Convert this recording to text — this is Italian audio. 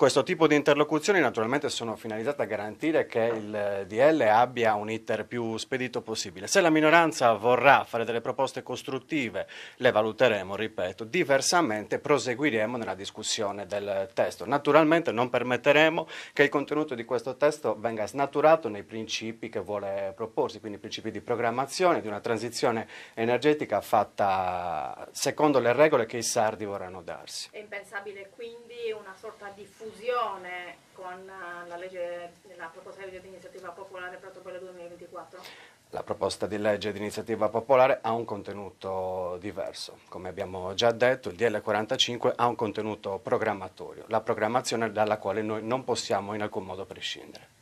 Questo tipo di interlocuzioni naturalmente sono finalizzate a garantire che il DL abbia un iter più spedito possibile. Se la minoranza vorrà fare delle proposte costruttive, le valuteremo, ripeto, diversamente proseguiremo nella discussione del testo. Naturalmente non permetteremo che il contenuto di questo testo venga snaturato nei principi che vuole proporsi, quindi principi di programmazione, di una transizione energetica fatta secondo le regole che i sardi vorranno darsi. È impensabile quindi una sorta di fusione con la, legge, la proposta di legge di iniziativa popolare per ottobre 2024? La proposta di legge di iniziativa popolare ha un contenuto diverso. Come abbiamo già detto, il DL45 ha un contenuto programmatorio, la programmazione dalla quale noi non possiamo in alcun modo prescindere.